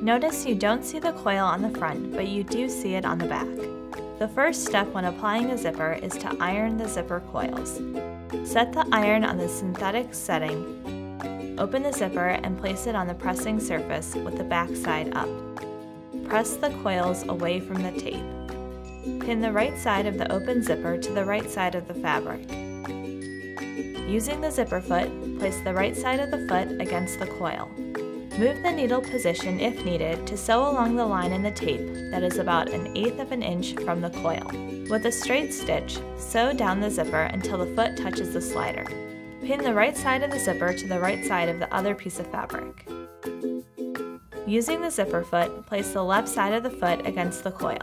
Notice you don't see the coil on the front, but you do see it on the back. The first step when applying a zipper is to iron the zipper coils. Set the iron on the synthetic setting. Open the zipper and place it on the pressing surface with the back side up. Press the coils away from the tape. Pin the right side of the open zipper to the right side of the fabric. Using the zipper foot, place the right side of the foot against the coil. Move the needle position if needed to sew along the line in the tape that is about an eighth of an inch from the coil. With a straight stitch, sew down the zipper until the foot touches the slider. Pin the right side of the zipper to the right side of the other piece of fabric. Using the zipper foot, place the left side of the foot against the coil.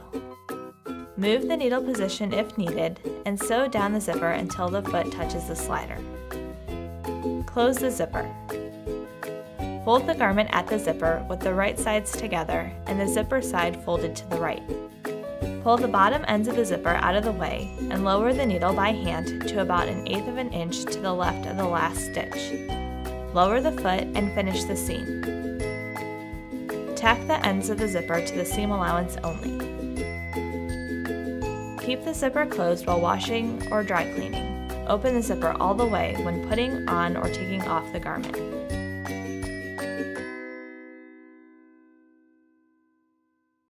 Move the needle position if needed, and sew down the zipper until the foot touches the slider. Close the zipper. Fold the garment at the zipper with the right sides together and the zipper side folded to the right. Pull the bottom ends of the zipper out of the way and lower the needle by hand to about an eighth of an inch to the left of the last stitch. Lower the foot and finish the seam. Tack the ends of the zipper to the seam allowance only. Keep the zipper closed while washing or dry cleaning. Open the zipper all the way when putting on or taking off the garment.